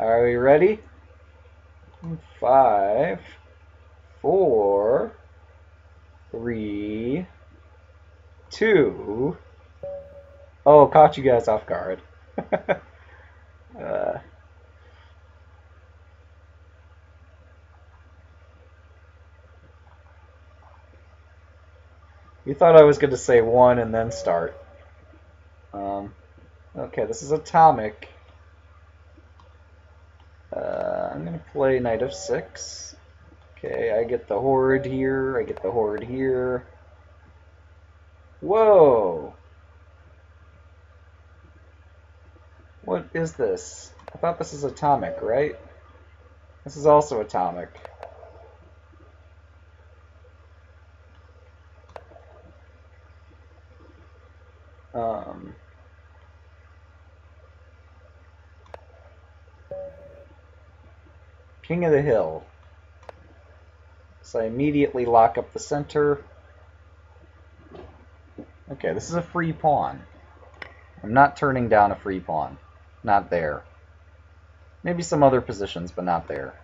Are we ready? Five, four, three, two. Oh, caught you guys off guard. uh, you thought I was going to say one and then start. Um, okay, this is Atomic. Uh, I'm going to play Knight of Six. Okay, I get the Horde here, I get the Horde here. Whoa! What is this? I thought this is atomic, right? This is also atomic. King of the Hill. So I immediately lock up the center. Okay, this is a free pawn. I'm not turning down a free pawn. Not there. Maybe some other positions, but not there.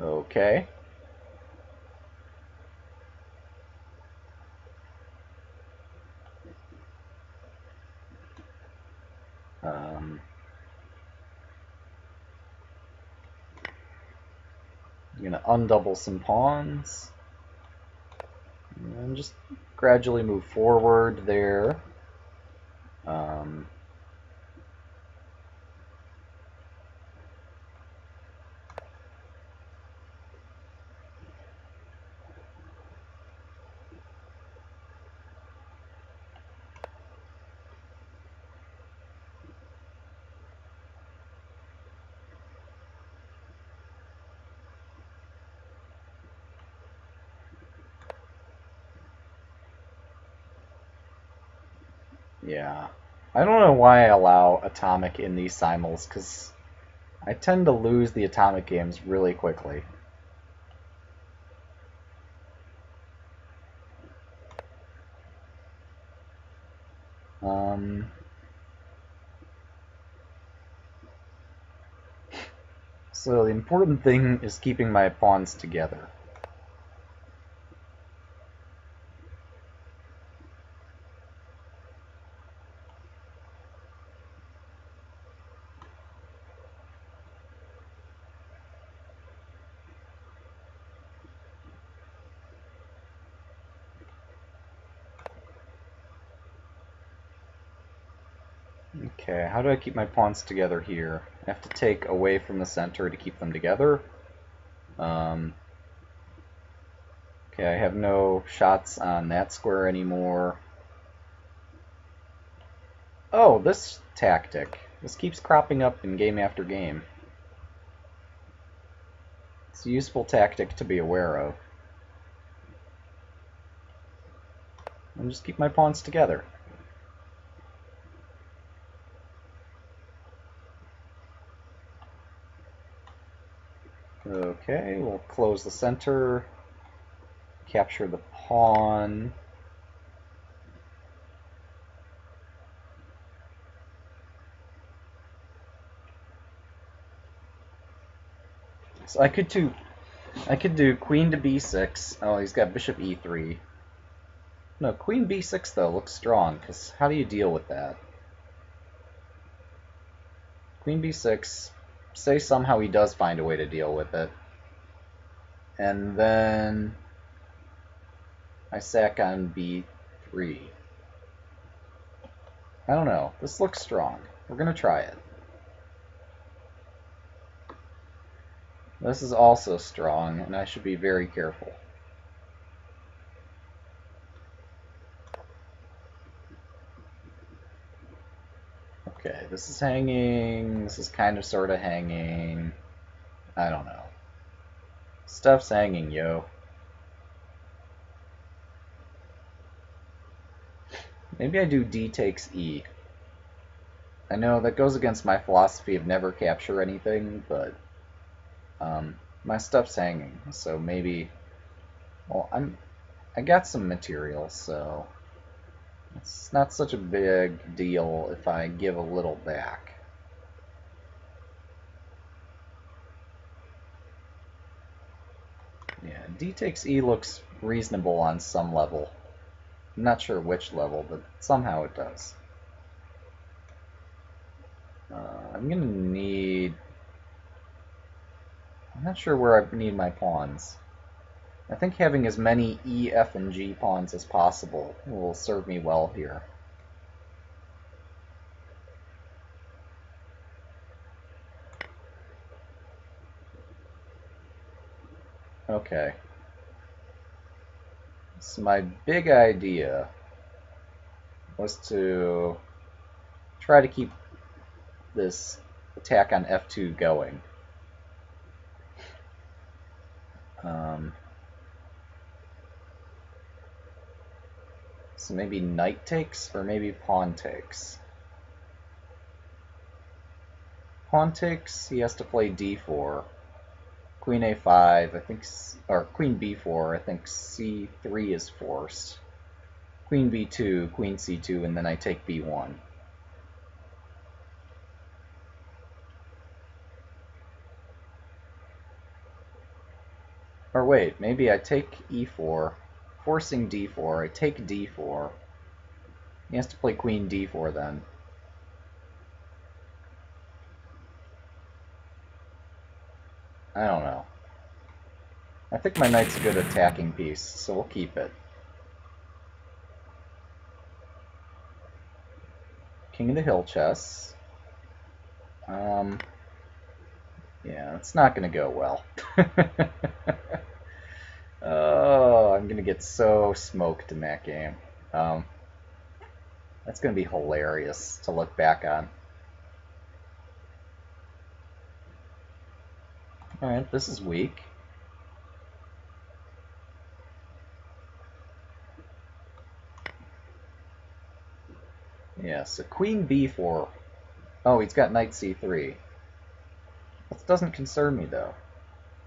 Okay. Going to undouble some pawns. And just gradually move forward there. Um, Yeah. I don't know why I allow Atomic in these simuls, because I tend to lose the Atomic games really quickly. Um, so the important thing is keeping my pawns together. Okay, how do I keep my pawns together here? I have to take away from the center to keep them together. Um, okay, I have no shots on that square anymore. Oh, this tactic. This keeps cropping up in game after game. It's a useful tactic to be aware of. And just keep my pawns together. Okay, we'll close the center, capture the pawn. So I could do, I could do queen to b6. Oh, he's got bishop e3. No, queen b6 though looks strong, because how do you deal with that? Queen b6, say somehow he does find a way to deal with it. And then I sack on b3. I don't know. This looks strong. We're going to try it. This is also strong, and I should be very careful. Okay, this is hanging. This is kind of sort of hanging. I don't know. Stuff's hanging, yo. Maybe I do D takes E. I know that goes against my philosophy of never capture anything, but um, my stuff's hanging, so maybe. Well, I'm. I got some material, so it's not such a big deal if I give a little back. D takes e looks reasonable on some level. I'm not sure which level, but somehow it does. Uh, I'm gonna need... I'm not sure where I need my pawns. I think having as many E, F, and G pawns as possible will serve me well here. Okay. So my big idea was to try to keep this attack on F2 going. Um, so maybe knight takes, or maybe pawn takes. Pawn takes, he has to play d4 queen a5, I think, or queen b4, I think c3 is forced. Queen b2, queen c2, and then I take b1. Or wait, maybe I take e4, forcing d4, I take d4. He has to play queen d4 then. I don't know. I think my knight's a good attacking piece, so we'll keep it. King of the Hill chess. Um, yeah, it's not going to go well. oh, I'm going to get so smoked in that game. Um, that's going to be hilarious to look back on. Alright, this is weak. Yeah, so queen b4. Oh, he's got knight c3. That doesn't concern me, though.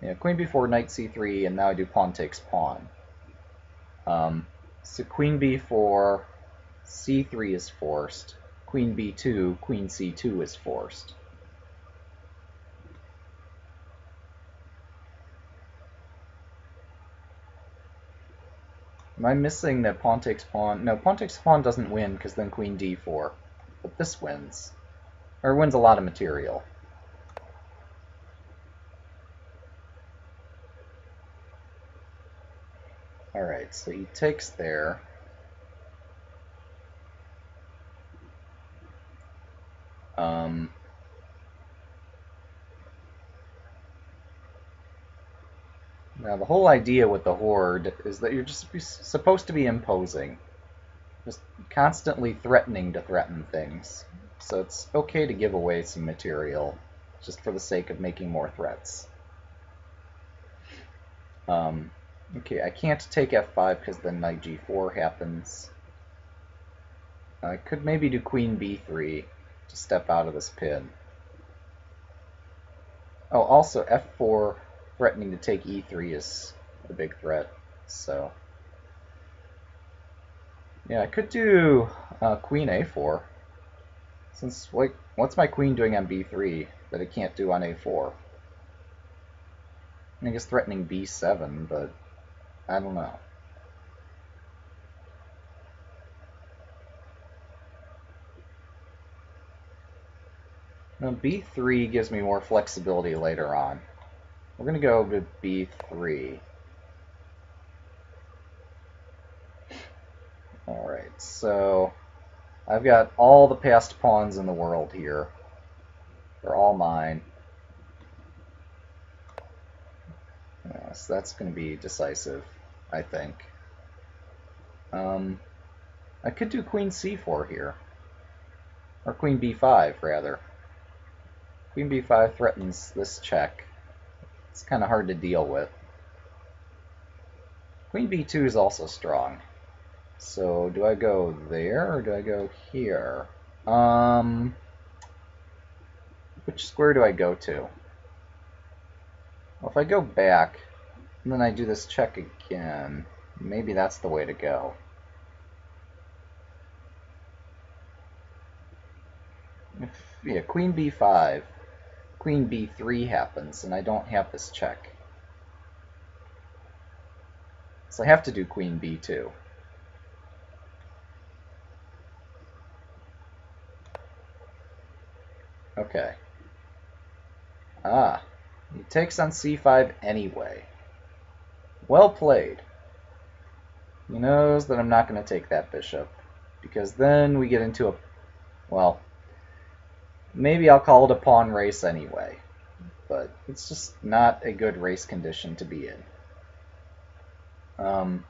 Yeah, queen b4, knight c3, and now I do pawn takes pawn. Um, so queen b4, c3 is forced. Queen b2, queen c2 is forced. Am I missing that pawn takes pawn? No, pawn takes pawn doesn't win because then queen d4. But this wins. Or wins a lot of material. Alright, so he takes there. Um, Now, the whole idea with the Horde is that you're just supposed to be imposing. Just constantly threatening to threaten things. So it's okay to give away some material, just for the sake of making more threats. Um, okay, I can't take f5 because then knight g4 happens. I could maybe do queen b3 to step out of this pin. Oh, also f4 threatening to take e3 is a big threat. So, yeah, I could do uh, queen a4. Since, like, what's my queen doing on b3 that it can't do on a4? I guess threatening b7, but I don't know. Now, b3 gives me more flexibility later on. We're going to go to B3. Alright, so I've got all the passed pawns in the world here. They're all mine. Yeah, so that's going to be decisive, I think. Um, I could do queen c4 here. Or queen b5, rather. Queen b5 threatens this check. It's kind of hard to deal with. Queen b2 is also strong. So do I go there or do I go here? Um, which square do I go to? Well, if I go back and then I do this check again, maybe that's the way to go. If, yeah, queen b5 queen b3 happens, and I don't have this check. So I have to do queen b2. Okay. Ah, he takes on c5 anyway. Well played. He knows that I'm not going to take that bishop, because then we get into a, well, maybe I'll call it a pawn race anyway, but it's just not a good race condition to be in. Um,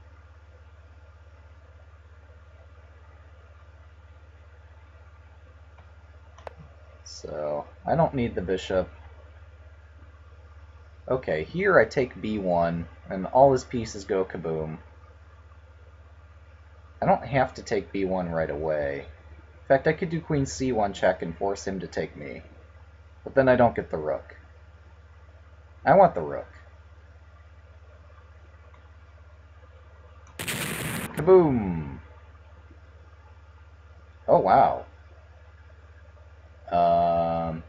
so I don't need the bishop. Okay, here I take b1, and all his pieces go kaboom. I don't have to take b1 right away. Fact, I could do queen c1 check and force him to take me. But then I don't get the rook. I want the rook. Kaboom! Oh, wow. Um,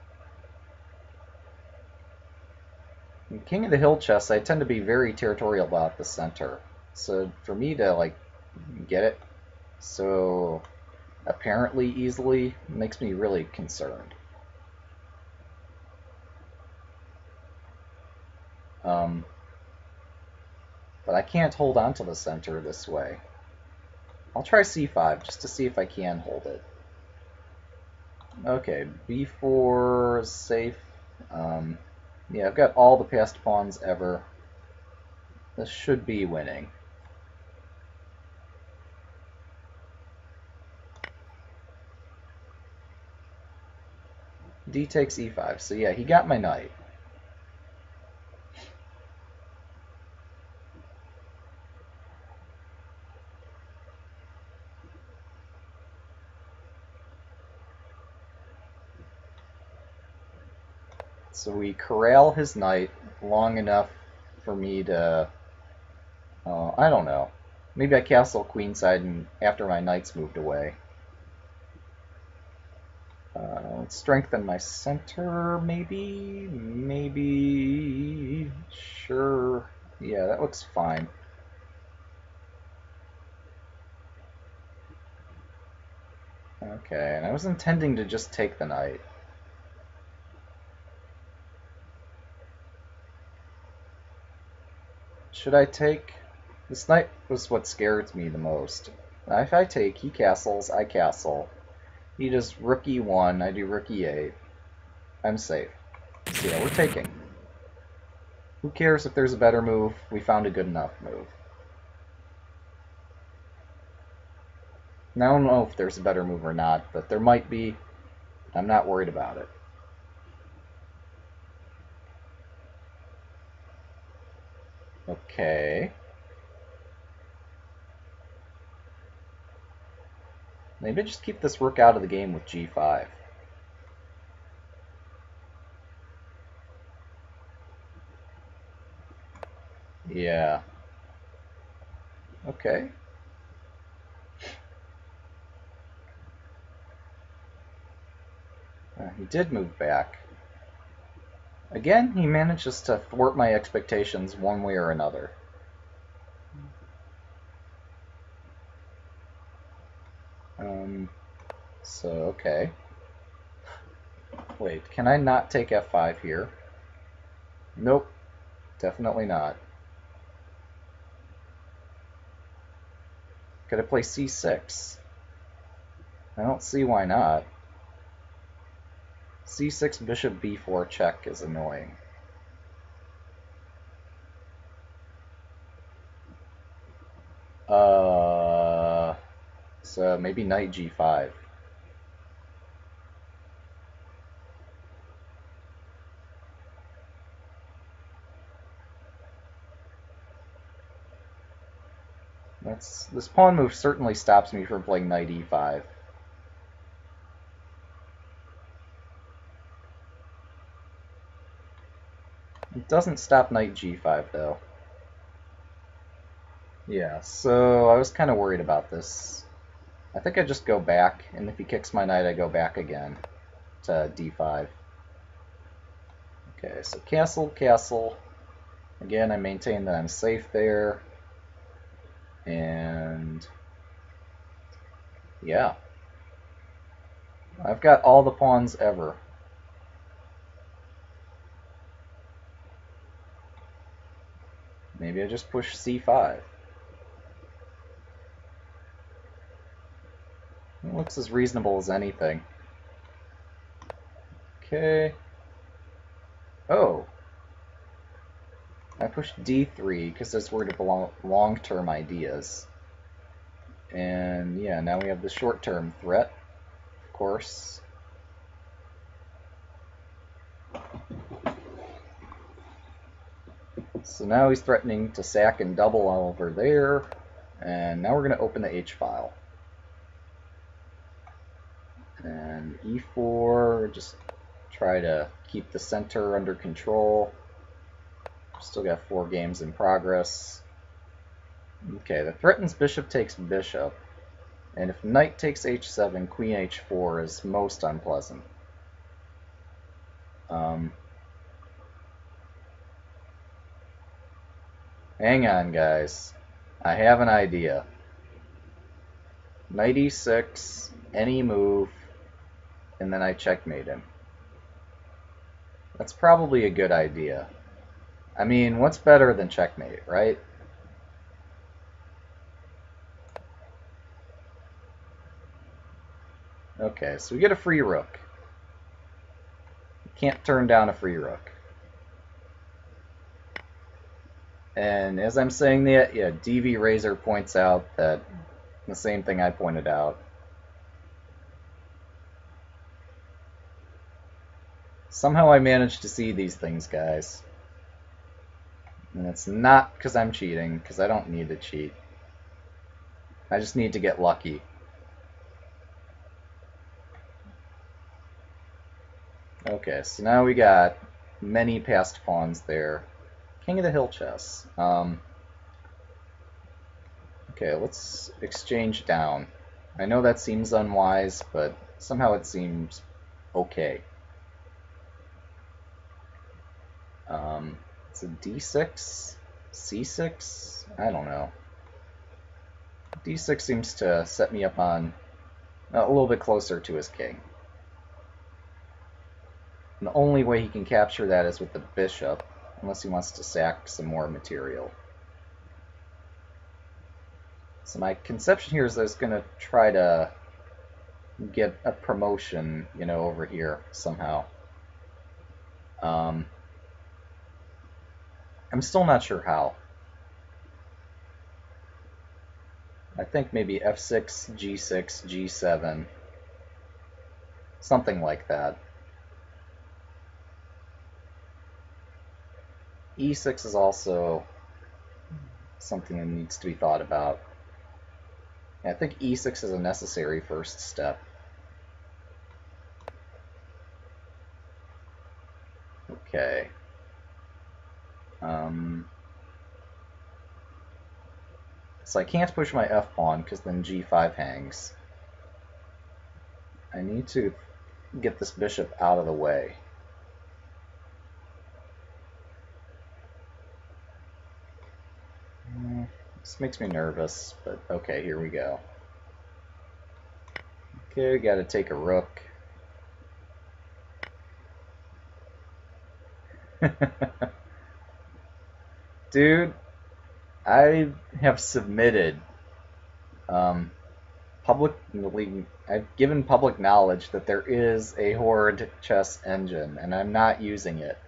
King of the Hill chess, I tend to be very territorial about the center. So for me to, like, get it so apparently easily makes me really concerned. Um, but I can't hold on to the center this way. I'll try c5 just to see if I can hold it. Okay, b4 is safe. Um, yeah, I've got all the passed pawns ever. This should be winning. D takes e5. So yeah, he got my knight. So we corral his knight long enough for me to, uh, I don't know. Maybe I castle queenside and after my knight's moved away. Uh, let's strengthen my center, maybe? Maybe... Sure. Yeah, that looks fine. Okay, and I was intending to just take the knight. Should I take... This knight was what scares me the most. If I take, he castles, I castle. He does rook e1, I do rook e8. I'm safe. So yeah, we're taking. Who cares if there's a better move? We found a good enough move. Now, I don't know if there's a better move or not, but there might be. I'm not worried about it. Okay. Maybe just keep this rook out of the game with g5. Yeah. Okay. Uh, he did move back. Again, he manages to thwart my expectations one way or another. Um, so, okay. Wait, can I not take f5 here? Nope, definitely not. Could I play c6? I don't see why not c6 bishop b4 check is annoying. Uh, so maybe knight g5. That's this pawn move certainly stops me from playing knight e5. It doesn't stop knight g5 though. Yeah, so I was kind of worried about this. I think I just go back, and if he kicks my knight, I go back again to d5. Okay, so castle, castle. Again, I maintain that I'm safe there. And yeah. I've got all the pawns ever. Maybe I just push c5. It looks as reasonable as anything. Okay. Oh. I pushed d3 because that's where of long-term ideas. And yeah, now we have the short-term threat, of course. So now he's threatening to sack and double over there. And now we're going to open the H file. And E4, just try to keep the center under control. Still got four games in progress. Okay, the threatens bishop takes bishop. And if knight takes h7, queen h4 is most unpleasant. Um, hang on, guys. I have an idea. Knight e6, any move, and then I checkmate him. That's probably a good idea. I mean, what's better than checkmate, right? Okay, so we get a free rook. Can't turn down a free rook. And as I'm saying that, yeah, DV Razor points out that the same thing I pointed out. Somehow I managed to see these things, guys. And it's not because I'm cheating, because I don't need to cheat. I just need to get lucky. Okay, so now we got many passed pawns there. King of the Hill chess. Um, okay, let's exchange down. I know that seems unwise, but somehow it seems okay. Um, it's a d6? c6? I don't know. d6 seems to set me up on a little bit closer to his king. And the only way he can capture that is with the bishop, unless he wants to sack some more material. So my conception here is that I was going to try to get a promotion, you know, over here somehow. Um, I'm still not sure how. I think maybe f6, g6, g7, something like that. e6 is also something that needs to be thought about. I think e6 is a necessary first step. Okay. Um, so I can't push my f pawn because then g5 hangs. I need to get this bishop out of the way. This makes me nervous, but okay, here we go. Okay, we gotta take a rook. Dude, I have submitted um, publicly, I've given public knowledge that there is a Horde chess engine, and I'm not using it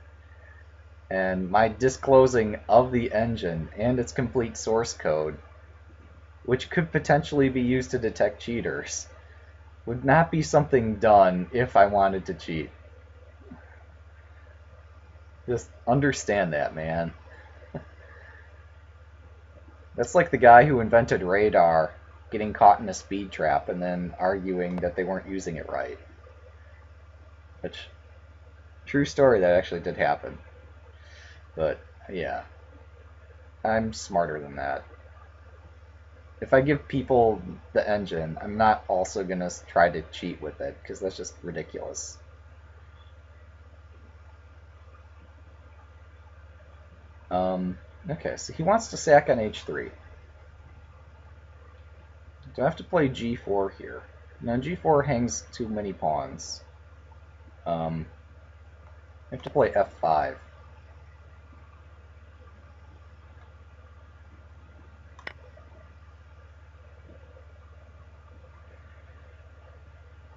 and my disclosing of the engine and its complete source code, which could potentially be used to detect cheaters, would not be something done if I wanted to cheat. Just understand that, man. That's like the guy who invented radar getting caught in a speed trap and then arguing that they weren't using it right. Which, true story, that actually did happen. But yeah, I'm smarter than that. If I give people the engine, I'm not also going to try to cheat with it because that's just ridiculous. Um, okay, so he wants to sack on h3. Do I have to play g4 here? No, g4 hangs too many pawns. Um, I have to play f5.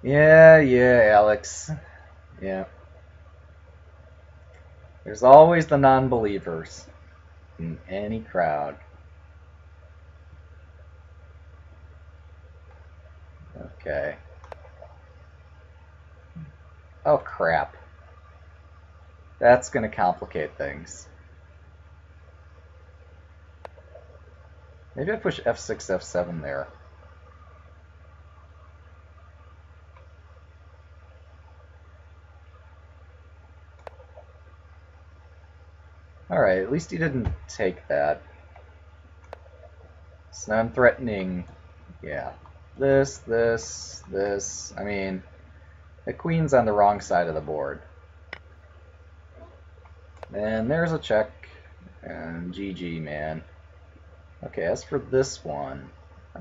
Yeah, yeah, Alex. Yeah. There's always the non-believers in any crowd. Okay. Oh, crap. That's going to complicate things. Maybe I push f6, f7 there. Alright, at least he didn't take that. So now I'm threatening, yeah, this, this, this. I mean, the queen's on the wrong side of the board. And there's a check. And GG, man. Okay, as for this one,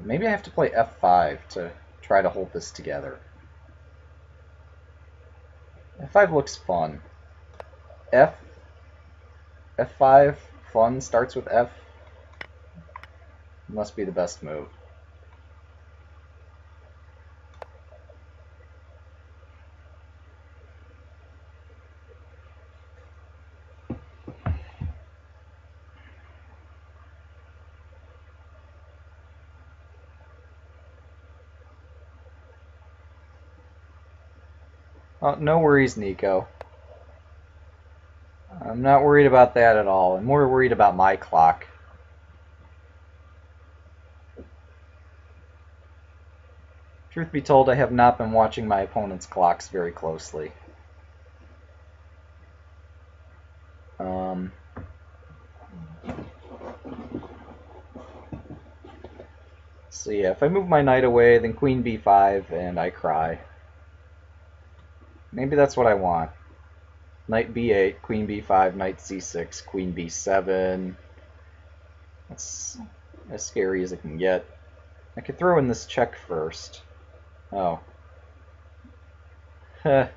maybe I have to play F5 to try to hold this together. F5 looks fun. F F5 fun starts with F. Must be the best move. Oh, no worries, Nico. I'm not worried about that at all. I'm more worried about my clock. Truth be told, I have not been watching my opponent's clocks very closely. Um, so yeah, if I move my knight away, then queen b5, and I cry. Maybe that's what I want. Knight b8, queen b5, knight c6, queen b7. That's as scary as it can get. I could throw in this check first. Oh.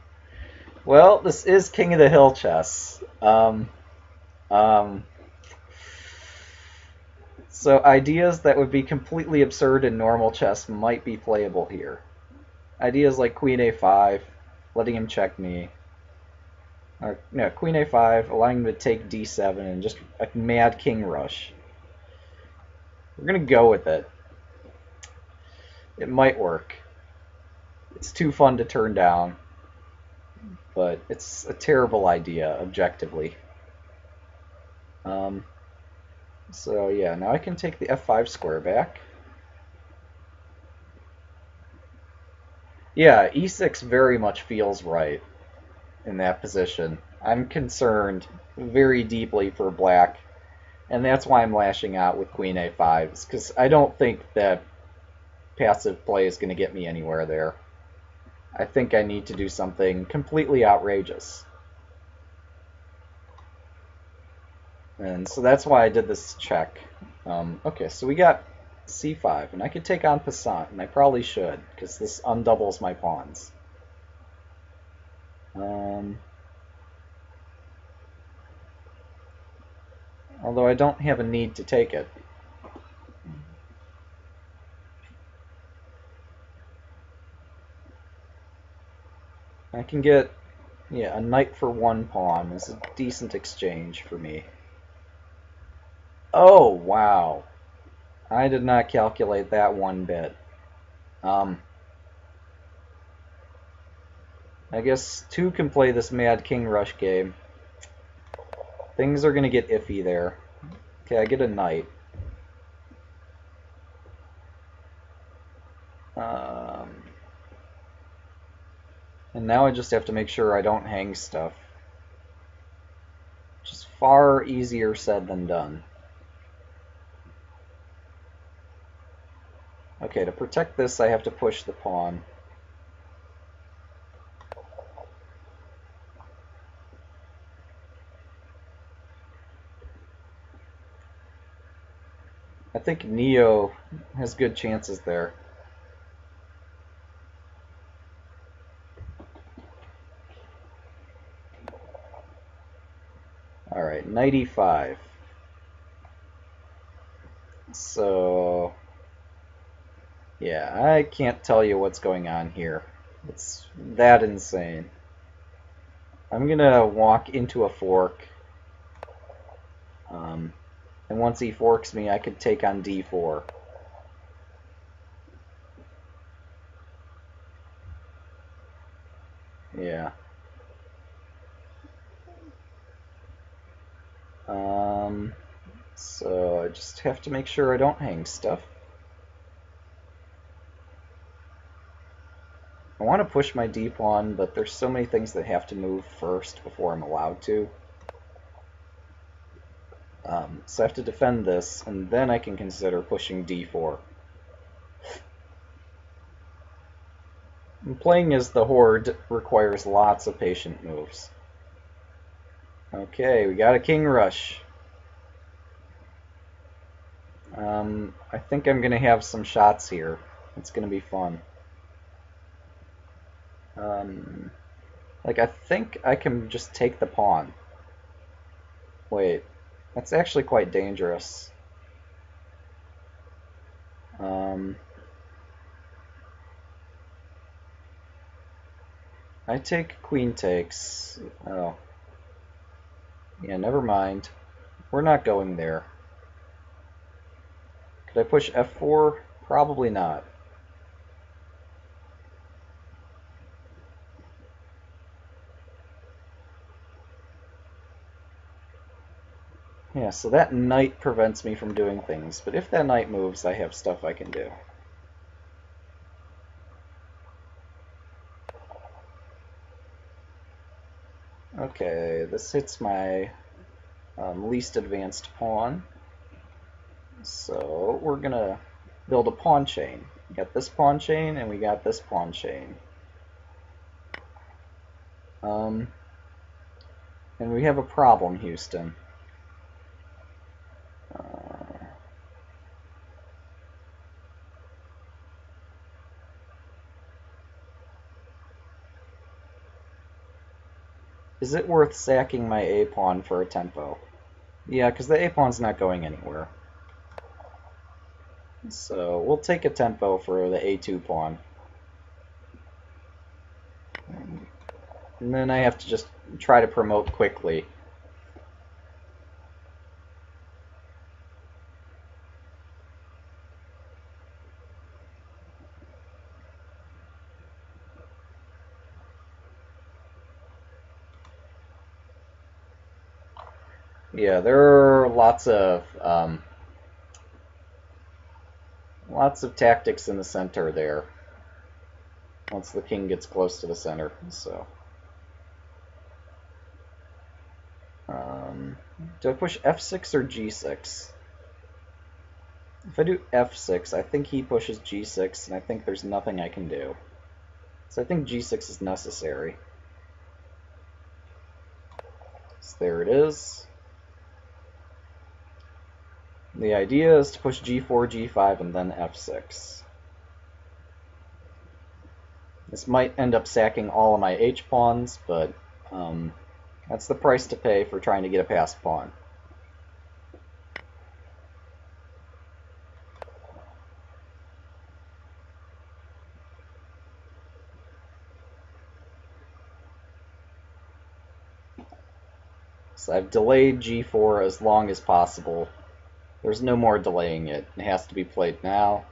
well, this is King of the Hill chess. Um, um, so ideas that would be completely absurd in normal chess might be playable here. Ideas like queen a5, letting him check me. Or, no, queen a5, allowing him to take d7, and just a mad king rush. We're going to go with it. It might work. It's too fun to turn down, but it's a terrible idea, objectively. Um, so yeah, now I can take the f5 square back. Yeah, e6 very much feels right in that position. I'm concerned very deeply for black, and that's why I'm lashing out with queen a5, because I don't think that passive play is going to get me anywhere there. I think I need to do something completely outrageous. And so that's why I did this check. Um, okay, so we got c5, and I could take en passant, and I probably should, because this undoubles my pawns. Um, although I don't have a need to take it. I can get, yeah, a knight for one pawn is a decent exchange for me. Oh, wow. I did not calculate that one bit. Um, I guess two can play this Mad King Rush game. Things are going to get iffy there. Okay, I get a knight. Um, and now I just have to make sure I don't hang stuff. Which is far easier said than done. Okay, to protect this, I have to push the pawn. I think Neo has good chances there. Alright, 95. So, yeah, I can't tell you what's going on here. It's that insane. I'm going to walk into a fork. Um, and once he forks me, I could take on d4. Yeah. Um, so I just have to make sure I don't hang stuff. I want to push my d pawn, but there's so many things that have to move first before I'm allowed to. Um, so I have to defend this, and then I can consider pushing d4. And playing as the Horde requires lots of patient moves. Okay, we got a King Rush. Um, I think I'm going to have some shots here. It's going to be fun. Um, like, I think I can just take the pawn. Wait, that's actually quite dangerous. Um, I take queen takes. Oh. Yeah, never mind. We're not going there. Could I push f4? Probably not. Yeah, so that knight prevents me from doing things, but if that knight moves, I have stuff I can do. Okay, this hits my um, least advanced pawn. So we're gonna build a pawn chain. We got this pawn chain and we got this pawn chain. Um, and we have a problem, Houston. Is it worth sacking my A pawn for a tempo? Yeah, because the A pawn's not going anywhere. So we'll take a tempo for the A2 pawn. And then I have to just try to promote quickly. Yeah, there are lots of um, lots of tactics in the center there. Once the king gets close to the center, so. Um, do I push f6 or g6? If I do f6, I think he pushes g6, and I think there's nothing I can do. So I think g6 is necessary. So there it is. The idea is to push g4, g5, and then f6. This might end up sacking all of my h-pawns, but um, that's the price to pay for trying to get a passed pawn. So I've delayed g4 as long as possible there's no more delaying it. It has to be played now.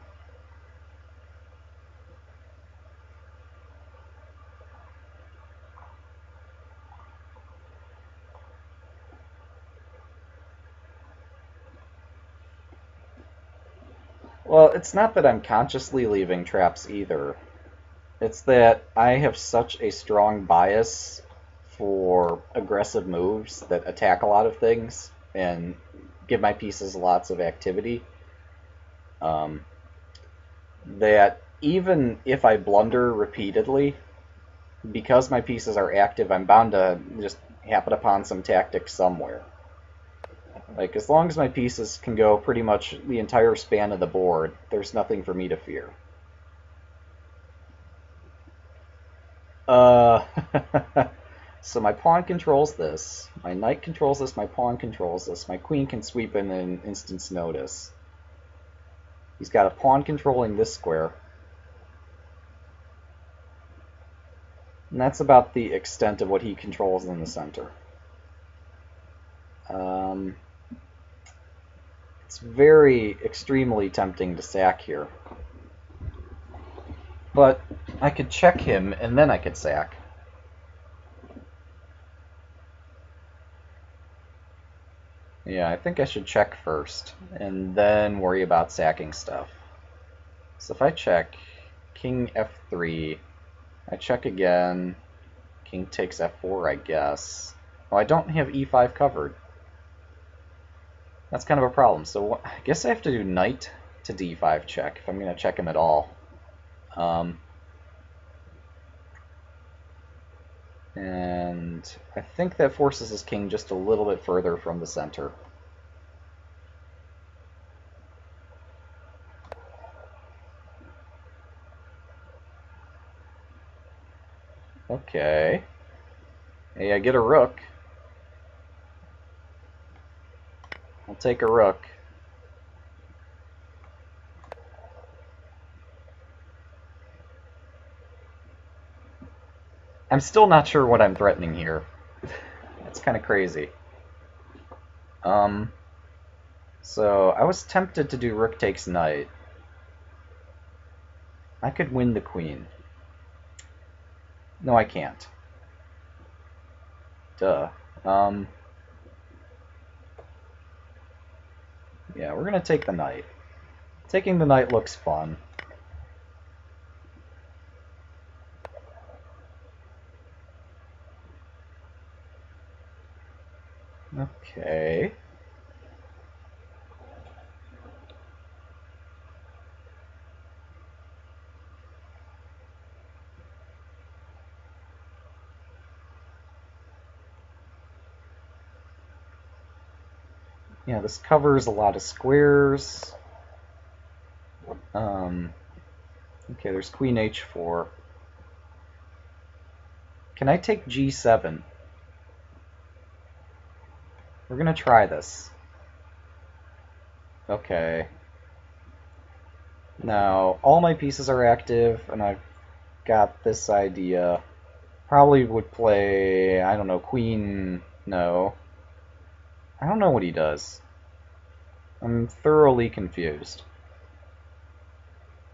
Well, it's not that I'm consciously leaving traps either. It's that I have such a strong bias for aggressive moves that attack a lot of things and give my pieces lots of activity. Um, that even if I blunder repeatedly, because my pieces are active, I'm bound to just happen upon some tactic somewhere. Like, as long as my pieces can go pretty much the entire span of the board, there's nothing for me to fear. Uh, So my pawn controls this, my knight controls this, my pawn controls this, my queen can sweep in an instant's notice. He's got a pawn controlling this square. And that's about the extent of what he controls in the center. Um, it's very extremely tempting to sack here. But I could check him and then I could sack. Yeah, I think I should check first, and then worry about sacking stuff. So if I check king f3, I check again, king takes f4, I guess. Oh, I don't have e5 covered. That's kind of a problem. So I guess I have to do knight to d5 check if I'm going to check him at all. Um, And I think that forces his king just a little bit further from the center. Okay. Hey, I get a rook. I'll take a rook. I'm still not sure what I'm threatening here. That's kind of crazy. Um, so I was tempted to do rook takes knight. I could win the queen. No, I can't. Duh. Um, yeah, we're going to take the knight. Taking the knight looks fun. Okay. Yeah, this covers a lot of squares. Um, okay, there's queen h4. Can I take g7? We're gonna try this. Okay. Now, all my pieces are active, and I've got this idea. Probably would play, I don't know, queen, no. I don't know what he does. I'm thoroughly confused.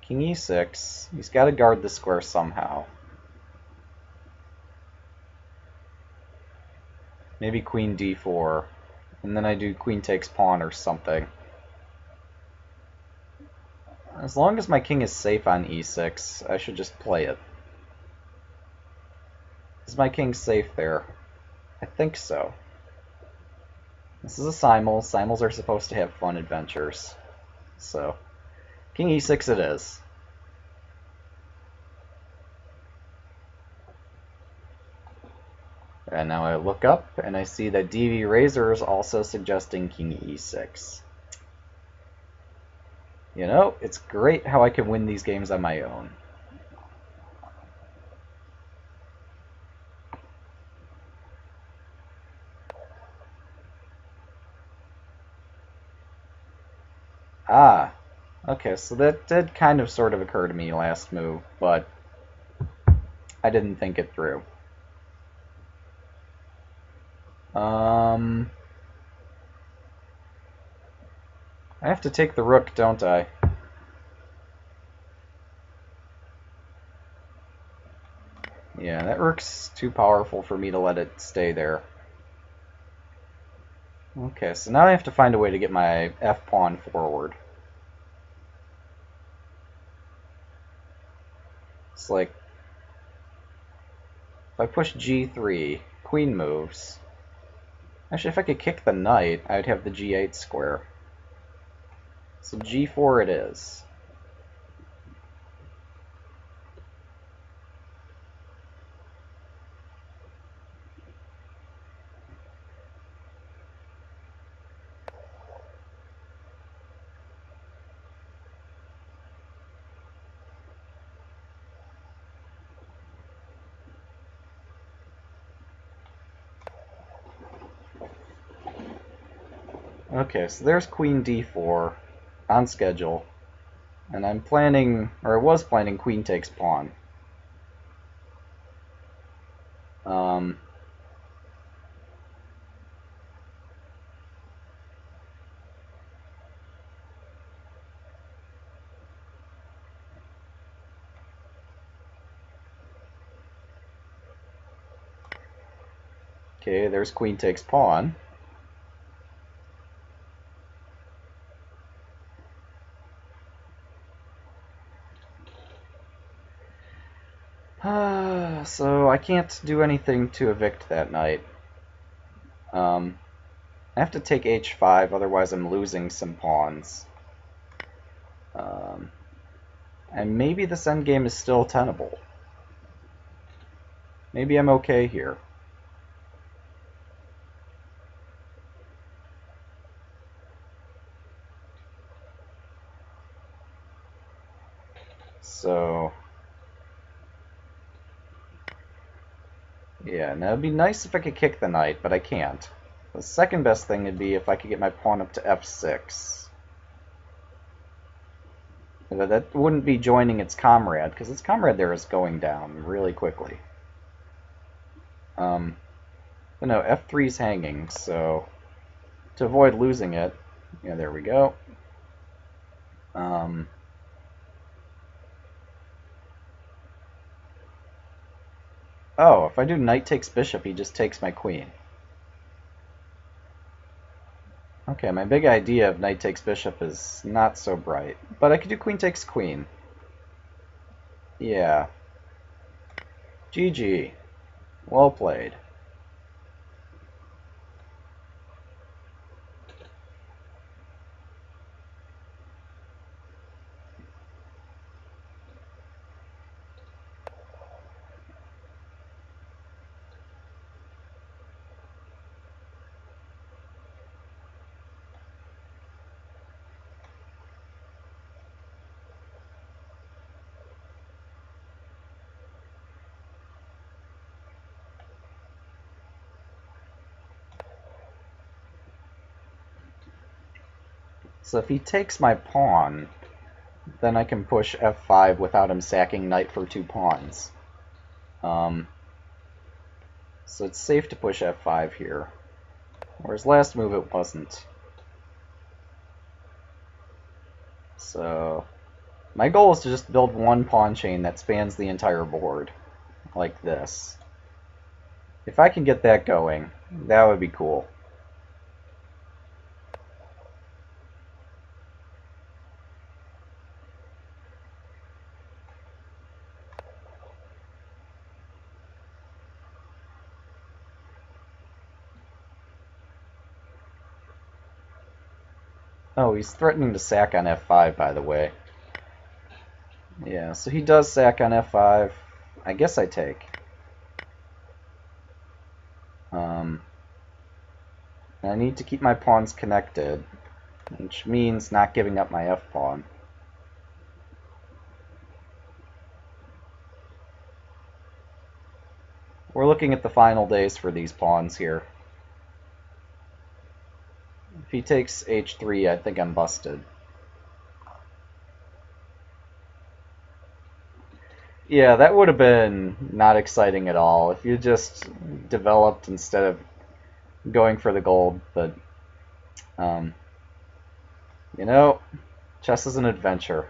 King e6, he's got to guard the square somehow. Maybe queen d4. And then I do queen takes pawn or something. As long as my king is safe on e6, I should just play it. Is my king safe there? I think so. This is a simul. Simuls are supposed to have fun adventures. So, king e6 it is. And now I look up and I see that DV Razor is also suggesting king e6. You know, it's great how I can win these games on my own. Ah, okay, so that did kind of sort of occur to me last move, but I didn't think it through. Um, I have to take the rook, don't I? Yeah, that rook's too powerful for me to let it stay there. Okay, so now I have to find a way to get my f-pawn forward. It's like, if I push g3, queen moves. Actually, if I could kick the knight, I'd have the g8 square. So g4 it is. Okay, so there's queen d4 on schedule. And I'm planning, or I was planning queen takes pawn. Um, Okay, there's queen takes pawn. so I can't do anything to evict that knight. Um, I have to take h5, otherwise I'm losing some pawns. Um, and maybe this endgame is still tenable. Maybe I'm okay here. So, yeah, it'd be nice if I could kick the knight, but I can't. The second best thing would be if I could get my pawn up to f6. That wouldn't be joining its comrade, because its comrade there is going down really quickly. Um, but no, f3 is hanging, so to avoid losing it, yeah, there we go. Um, Oh, if I do knight takes bishop, he just takes my queen. Okay, my big idea of knight takes bishop is not so bright. But I could do queen takes queen. Yeah. GG. Well played. So if he takes my pawn, then I can push f5 without him sacking knight for two pawns. Um, so it's safe to push f5 here. Whereas last move it wasn't. So my goal is to just build one pawn chain that spans the entire board, like this. If I can get that going, that would be cool. Oh, he's threatening to sack on f5, by the way. Yeah, so he does sack on f5. I guess I take. Um, I need to keep my pawns connected, which means not giving up my f-pawn. We're looking at the final days for these pawns here. If he takes h3, I think I'm busted. Yeah, that would have been not exciting at all if you just developed instead of going for the gold, but, um, you know, chess is an adventure.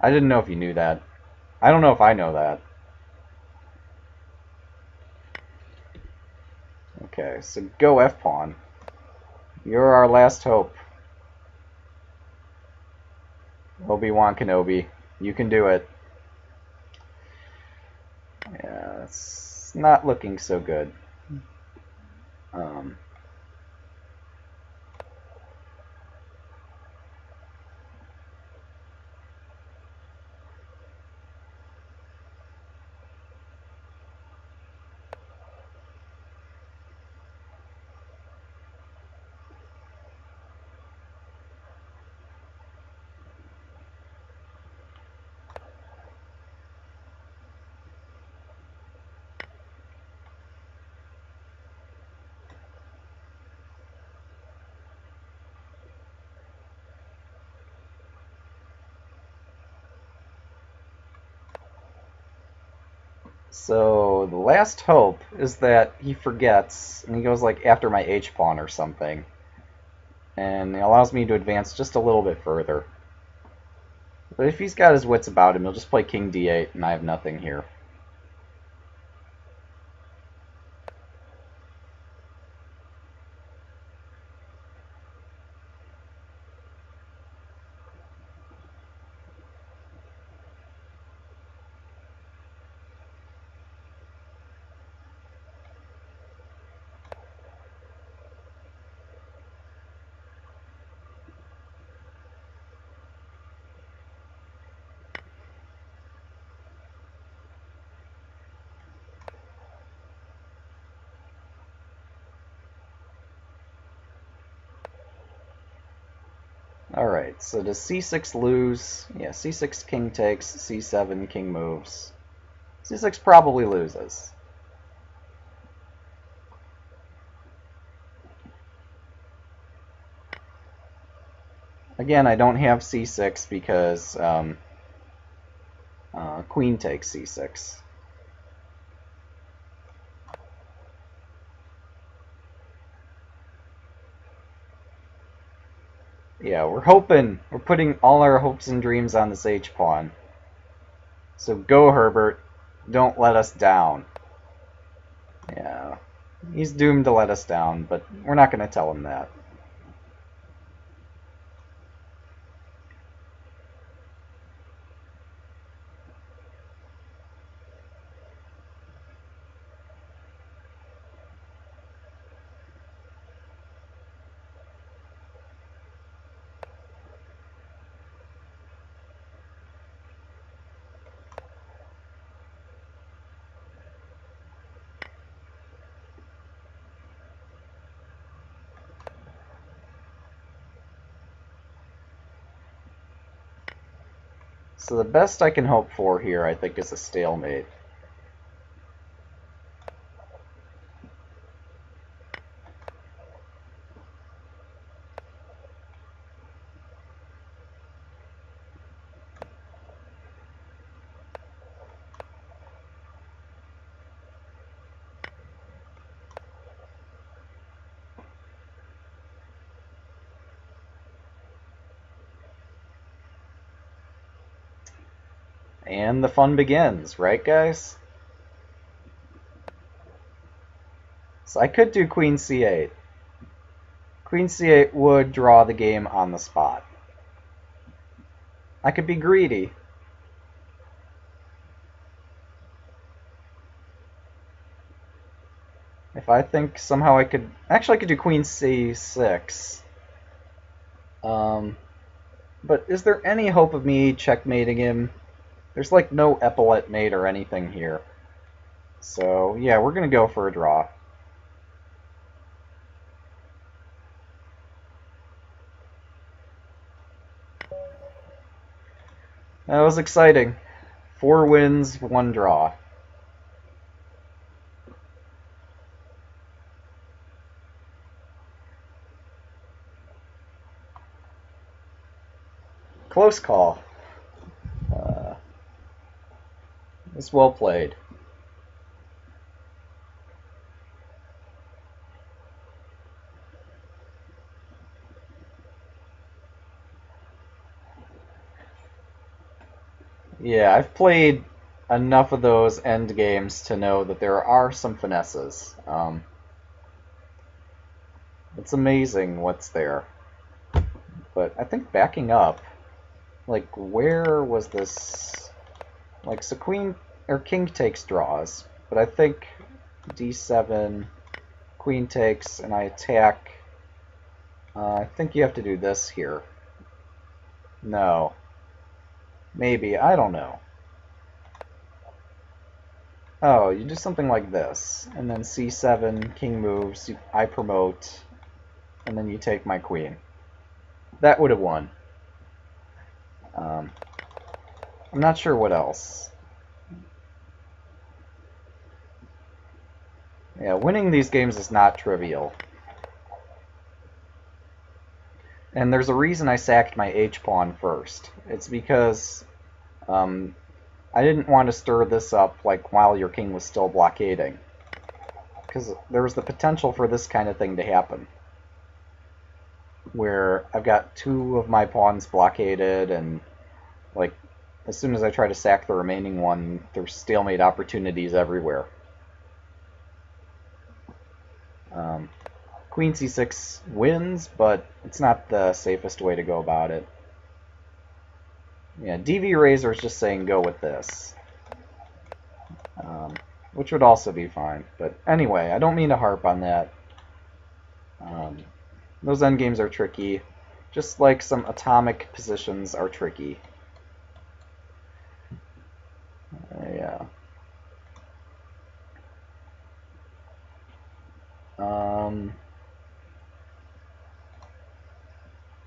I didn't know if you knew that. I don't know if I know that. Okay, so go f-pawn. You're our last hope. Obi-Wan Kenobi. You can do it. Yeah, it's not looking so good. Um, So the last hope is that he forgets and he goes like after my h pawn or something, and it allows me to advance just a little bit further. But if he's got his wits about him, he'll just play king d8, and I have nothing here. Alright, so does c6 lose? Yeah, c6 king takes, c7 king moves. c6 probably loses. Again, I don't have c6 because um, uh, queen takes c6. Yeah, we're hoping, we're putting all our hopes and dreams on this H-pawn. So go, Herbert. Don't let us down. Yeah, he's doomed to let us down, but we're not going to tell him that. So the best I can hope for here, I think, is a stalemate. And the fun begins, right guys? So I could do queen c8. Queen c8 would draw the game on the spot. I could be greedy. If I think somehow I could... Actually, I could do queen c6. Um, but is there any hope of me checkmating him? There's like no epaulette mate or anything here. So yeah, we're going to go for a draw. That was exciting. Four wins, one draw. Close call. It's well played. Yeah, I've played enough of those end games to know that there are some finesses. Um, it's amazing what's there. But I think backing up, like, where was this? Like, so queen or king takes draws, but I think d7, queen takes, and I attack. Uh, I think you have to do this here. No. Maybe, I don't know. Oh, you do something like this, and then c7, king moves, I promote, and then you take my queen. That would have won. Um, I'm not sure what else. Yeah, winning these games is not trivial. And there's a reason I sacked my h-pawn first. It's because um, I didn't want to stir this up like while your king was still blockading. Because there was the potential for this kind of thing to happen. Where I've got two of my pawns blockaded and like as soon as I try to sack the remaining one, there's stalemate opportunities everywhere. Um, queen c6 wins, but it's not the safest way to go about it. Yeah, DV Razor is just saying go with this. Um, which would also be fine. But anyway, I don't mean to harp on that. Um, those endgames are tricky, just like some atomic positions are tricky. Uh, yeah. Um,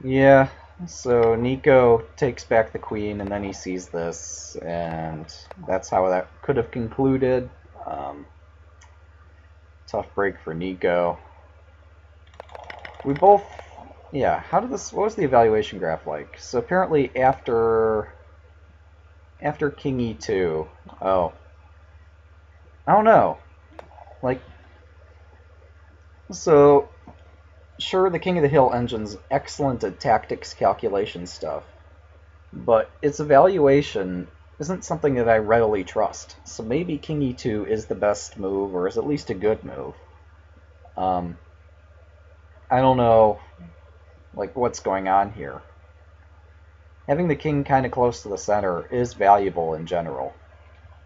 yeah, so Nico takes back the queen, and then he sees this, and that's how that could have concluded. Um, tough break for Nico. We both, yeah. How did this? What was the evaluation graph like? So apparently after after King E2, oh, I don't know. Like, so sure, the King of the Hill engine's excellent at tactics calculation stuff, but its evaluation isn't something that I readily trust. So maybe King E2 is the best move, or is at least a good move. Um, I don't know, like, what's going on here. Having the king kind of close to the center is valuable in general.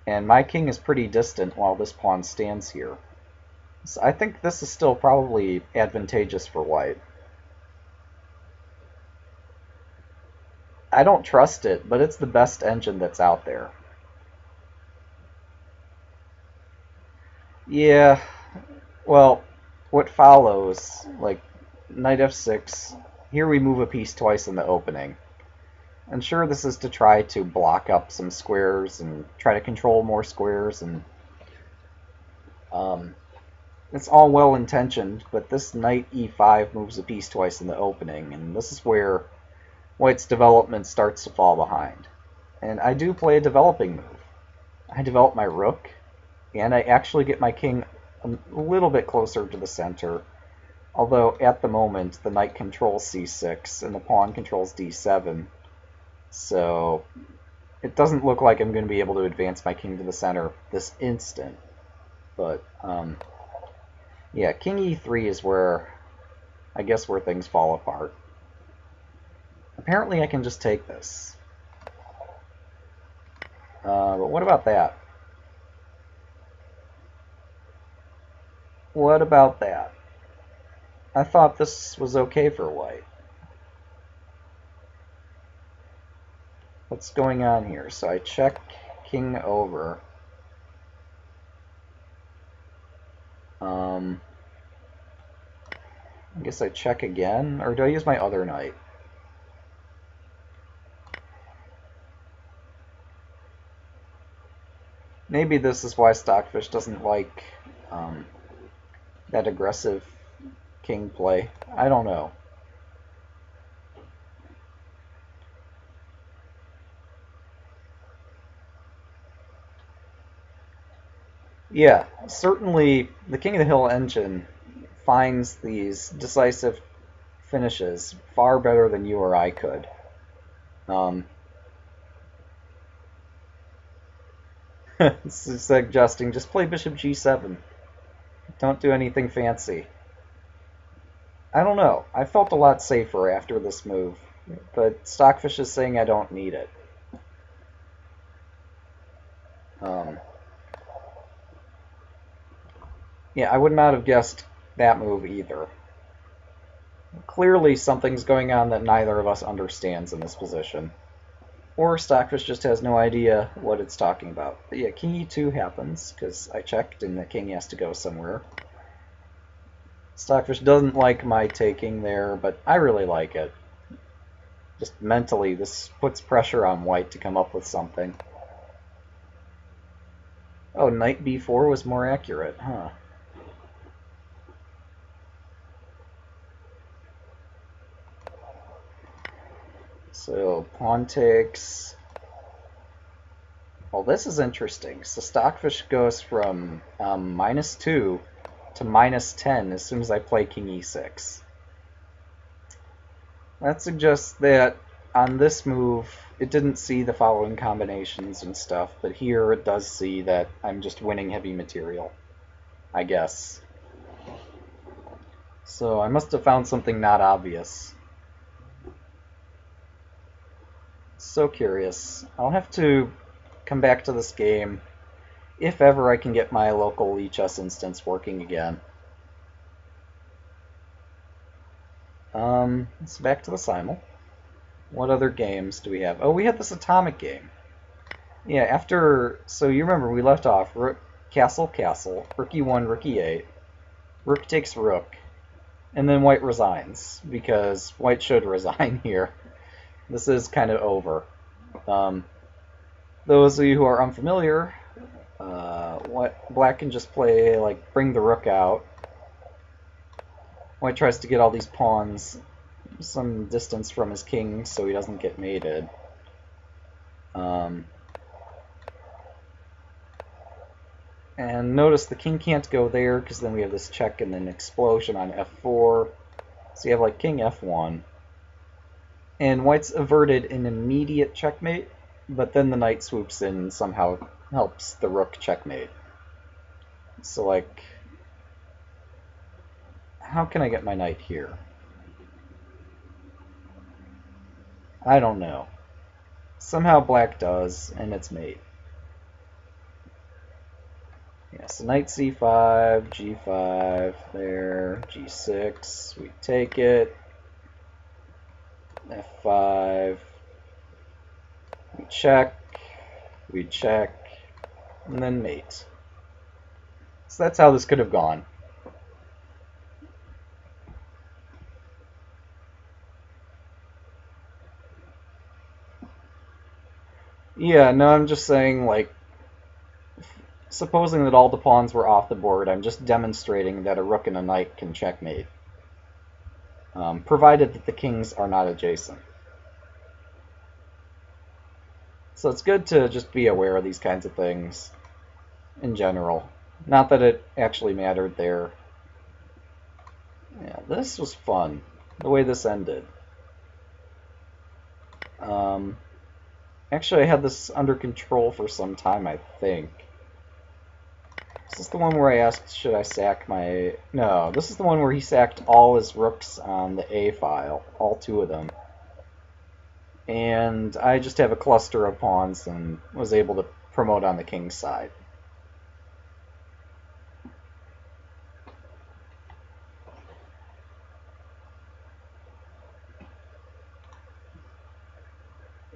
And my king is pretty distant while this pawn stands here. So I think this is still probably advantageous for white. I don't trust it, but it's the best engine that's out there. Yeah, well, what follows, like knight f6, here we move a piece twice in the opening. And sure, this is to try to block up some squares and try to control more squares and um, it's all well intentioned, but this knight e5 moves a piece twice in the opening, and this is where white's development starts to fall behind. And I do play a developing move. I develop my rook, and I actually get my king a little bit closer to the center, although at the moment the knight controls c6 and the pawn controls d7, so it doesn't look like I'm going to be able to advance my king to the center this instant. But um, yeah, king e3 is where, I guess, where things fall apart. Apparently I can just take this. Uh, but what about that? What about that? I thought this was okay for white. What's going on here? So I check king over. Um, I guess I check again, or do I use my other knight? Maybe this is why Stockfish doesn't like um, that aggressive king play. I don't know. Yeah, certainly the King of the Hill engine finds these decisive finishes far better than you or I could. Um, suggesting just play bishop g7. Don't do anything fancy. I don't know. I felt a lot safer after this move, but Stockfish is saying I don't need it. Um, yeah, I would not have guessed that move either. Clearly something's going on that neither of us understands in this position. Or Stockfish just has no idea what it's talking about. But yeah, king e2 happens, because I checked and the king has to go somewhere. Stockfish doesn't like my taking there, but I really like it. Just mentally, this puts pressure on white to come up with something. Oh, knight b4 was more accurate, huh? So takes, Well, this is interesting. So Stockfish goes from um, minus 2 to minus 10 as soon as I play king e6. That suggests that on this move, it didn't see the following combinations and stuff, but here it does see that I'm just winning heavy material, I guess. So I must have found something not obvious. So curious. I'll have to come back to this game if ever I can get my local Lichess instance working again. Um, so back to the simul. What other games do we have? Oh, we had this atomic game. Yeah, after so you remember we left off rook, castle, castle, rook e1, rook e8, rook takes rook, and then white resigns because white should resign here. This is kind of over. Um, those of you who are unfamiliar, uh, what black can just play like bring the rook out. White tries to get all these pawns some distance from his king so he doesn't get mated. Um, and notice the king can't go there because then we have this check and then explosion on f4. So you have like king f1. And white's averted an immediate checkmate, but then the knight swoops in and somehow helps the rook checkmate. So like, how can I get my knight here? I don't know. Somehow black does, and it's mate. Yeah, so knight c5, g5, there, g6, we take it, f5, we check, we check, and then mate. So that's how this could have gone. Yeah, no, I'm just saying, like, supposing that all the pawns were off the board, I'm just demonstrating that a rook and a knight can checkmate, um, provided that the kings are not adjacent. So it's good to just be aware of these kinds of things in general. Not that it actually mattered there. Yeah, this was fun, the way this ended. Um, Actually, I had this under control for some time, I think. This is the one where I asked, should I sack my... No, this is the one where he sacked all his rooks on the A file, all two of them. And I just have a cluster of pawns and was able to promote on the king's side.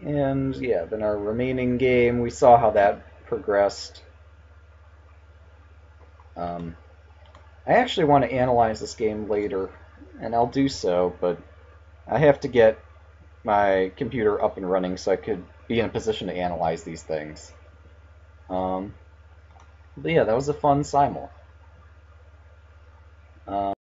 And yeah, then our remaining game, we saw how that progressed. Um, I actually want to analyze this game later, and I'll do so, but I have to get my computer up and running so I could be in a position to analyze these things. Um, but yeah, that was a fun simul. Um,